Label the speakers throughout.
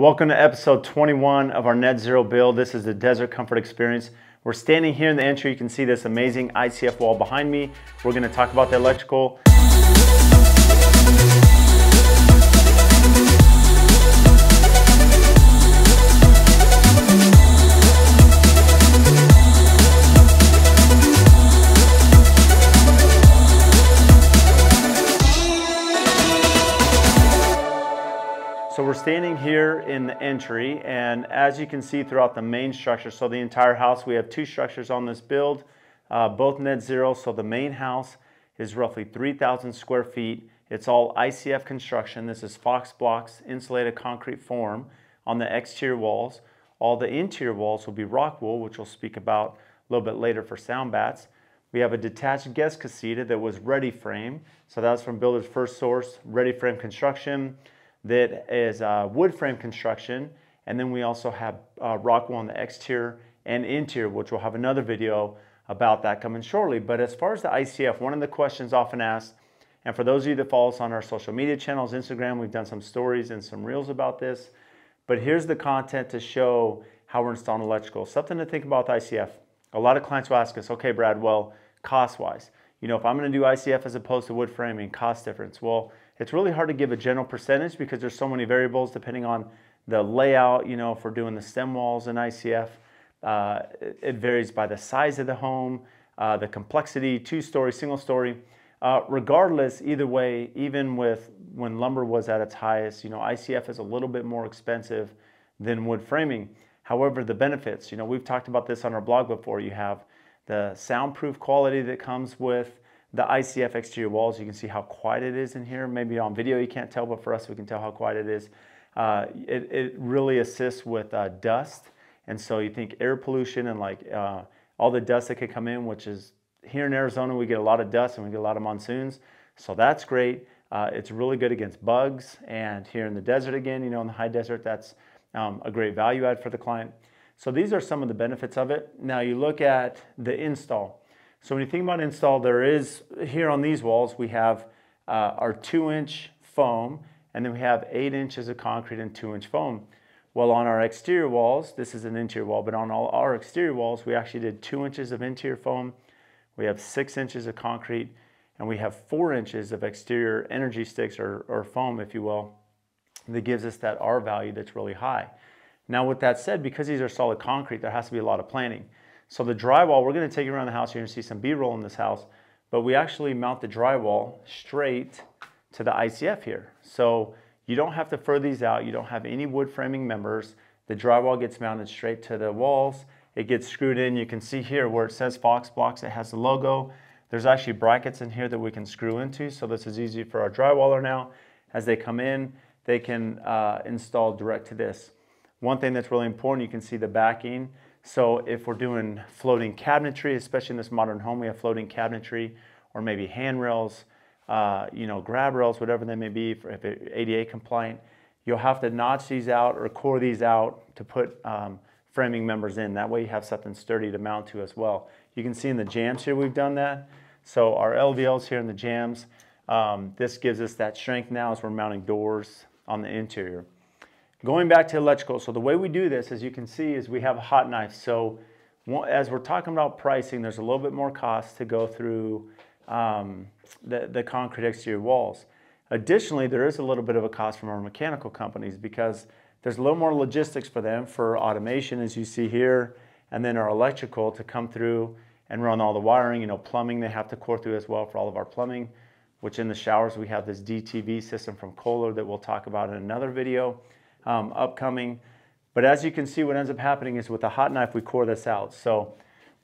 Speaker 1: Welcome to episode 21 of our Net Zero build. This is the Desert Comfort Experience. We're standing here in the entry. You can see this amazing ICF wall behind me. We're gonna talk about the electrical. Standing here in the entry and as you can see throughout the main structure, so the entire house, we have two structures on this build, uh, both net zero. So the main house is roughly 3,000 square feet. It's all ICF construction. This is Fox blocks, insulated concrete form on the exterior walls. All the interior walls will be rock wool, which we'll speak about a little bit later for sound bats. We have a detached guest casita that was ready frame. So that's from Builder's First Source, ready frame construction that is uh, wood frame construction. And then we also have uh, rock wool on the exterior and interior, which we'll have another video about that coming shortly. But as far as the ICF, one of the questions often asked, and for those of you that follow us on our social media channels, Instagram, we've done some stories and some reels about this. But here's the content to show how we're installing electrical. Something to think about with ICF. A lot of clients will ask us, okay, Brad, well, cost-wise, you know, if I'm gonna do ICF as opposed to wood framing, cost difference. Well, it's really hard to give a general percentage because there's so many variables depending on the layout, you know, if we're doing the stem walls in ICF. Uh, it, varies by the size of the home, uh, the complexity, two story, single story. Uh, regardless, either way, even with when lumber was at its highest, you know, ICF is a little bit more expensive than wood framing. However, the benefits, you know, we've talked about this on our blog before. You have the soundproof quality that comes with the ICF exterior walls. You can see how quiet it is in here. Maybe on video you can't tell, but for us we can tell how quiet it is. Uh, it, it, really assists with uh, dust. And so you think air pollution and like uh, all the dust that could come in, which is here in Arizona, we get a lot of dust and we get a lot of monsoons. So that's great. Uh, it's really good against bugs. And here in the desert again, you know, in the high desert, that's um, a great value add for the client. So these are some of the benefits of it. Now you look at the install. So when you think about install, there is, here on these walls, we have uh, our two inch foam, and then we have eight inches of concrete and two inch foam. Well, on our exterior walls, this is an interior wall, but on all our exterior walls, we actually did two inches of interior foam, we have six inches of concrete, and we have four inches of exterior energy sticks or, or foam, if you will, that gives us that R value that's really high. Now, with that said, because these are solid concrete, there has to be a lot of planning. So the drywall, we're gonna take you around the house. You're gonna see some B-roll in this house, but we actually mount the drywall straight to the ICF here. So you don't have to fur these out. You don't have any wood framing members. The drywall gets mounted straight to the walls. It gets screwed in. You can see here where it says Fox Blocks, it has the logo. There's actually brackets in here that we can screw into. So this is easy for our drywaller now. As they come in, they can uh, install direct to this. One thing that's really important, you can see the backing. So if we're doing floating cabinetry, especially in this modern home, we have floating cabinetry or maybe handrails, uh, you know, grab rails, whatever they may be, if ADA compliant, you'll have to notch these out or core these out to put um, framing members in. That way you have something sturdy to mount to as well. You can see in the jambs here we've done that. So our LVLs here in the jambs, um, this gives us that strength now as we're mounting doors on the interior. Going back to electrical, so the way we do this, as you can see, is we have a hot knife. So as we're talking about pricing, there's a little bit more cost to go through um, the, the concrete exterior walls. Additionally, there is a little bit of a cost from our mechanical companies because there's a little more logistics for them for automation, as you see here, and then our electrical to come through and run all the wiring. You know, plumbing they have to core through as well for all of our plumbing, which in the showers we have this DTV system from Kohler that we'll talk about in another video um, upcoming. But as you can see, what ends up happening is with a hot knife, we core this out. So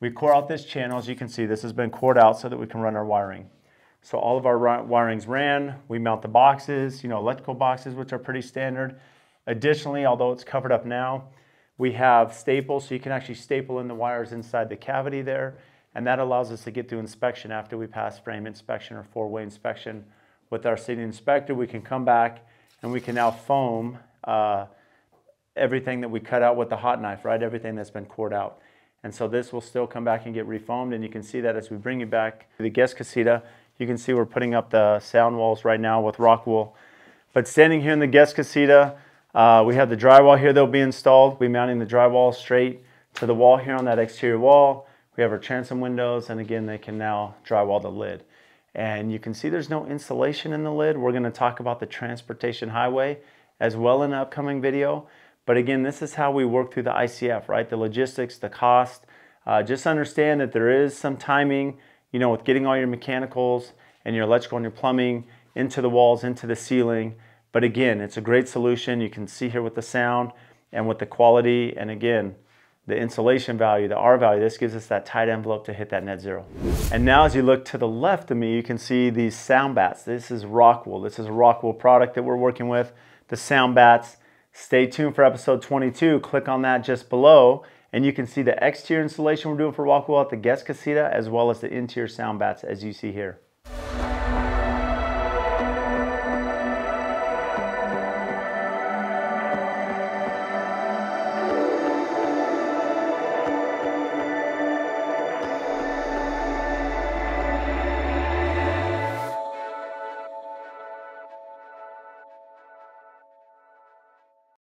Speaker 1: we core out this channel. As you can see, this has been cored out so that we can run our wiring. So all of our wirings ran. We mount the boxes, you know, electrical boxes, which are pretty standard. Additionally, although it's covered up now, we have staples, so you can actually staple in the wires inside the cavity there. And that allows us to get through inspection after we pass frame inspection or four-way inspection. With our city inspector, we can come back and we can now foam uh, everything that we cut out with the hot knife, right? Everything that's been cored out. And so this will still come back and get refoamed. And you can see that as we bring you back to the guest casita, you can see we're putting up the sound walls right now with rock wool. But standing here in the guest casita, Uh, we have the drywall here that'll be installed. We'll be mounting the drywall straight to the wall here on that exterior wall. We have our transom windows and again they can now drywall the lid. And you can see there's no insulation in the lid. We're gonna talk about the transportation highway as well in an upcoming video. But again, this is how we work through the ICF, right? The logistics, the cost. Uh, just understand that there is some timing, you know, with getting all your mechanicals and your electrical and your plumbing into the walls, into the ceiling. But again, it's a great solution. You can see here with the sound and with the quality. And again, the insulation value, the R value, this gives us that tight envelope to hit that net zero. And now as you look to the left of me, you can see these sound bats. This is Rockwool. This is a Rockwool product that we're working with, the sound bats. Stay tuned for episode 22. Click on that just below and you can see the exterior installation we're doing for Rockwool at the guest casita as well as the interior sound bats as you see here.